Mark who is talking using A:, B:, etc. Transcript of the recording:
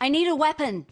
A: I need a weapon.